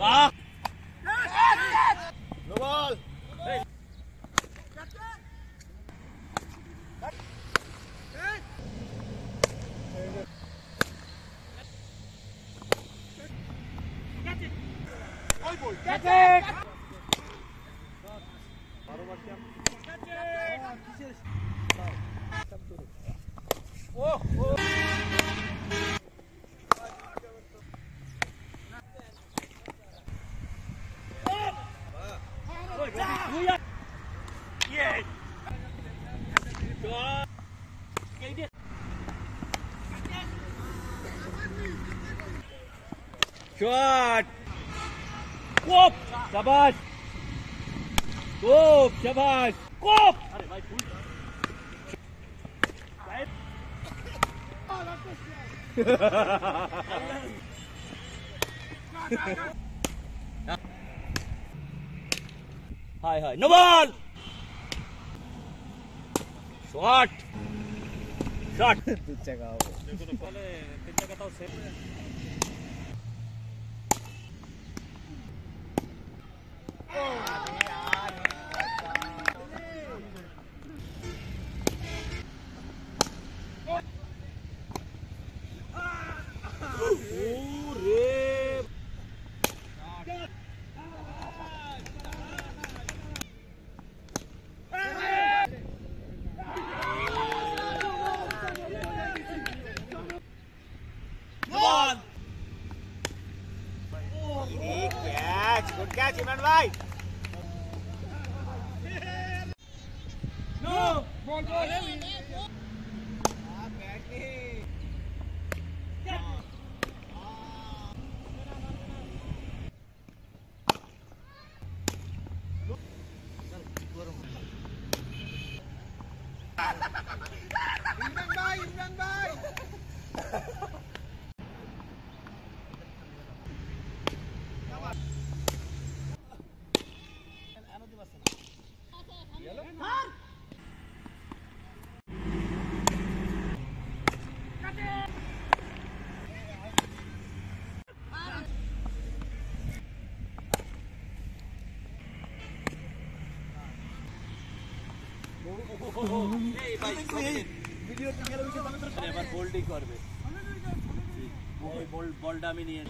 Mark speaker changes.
Speaker 1: Ah! No! Oh, oh. Shot! Cốp! Shabash! Cốp! Shabash! Cốp! हाय हाय Nawal! Shot shot
Speaker 2: तू चगाओ देखो
Speaker 1: तो पहले तिनका तो सेम है। Hai. No ball! Shot!
Speaker 2: Shot! Good catch, Imran bhai. Imran bhai,
Speaker 1: এবার বোল্ডিং করবে। বলটা আমি নিয়ে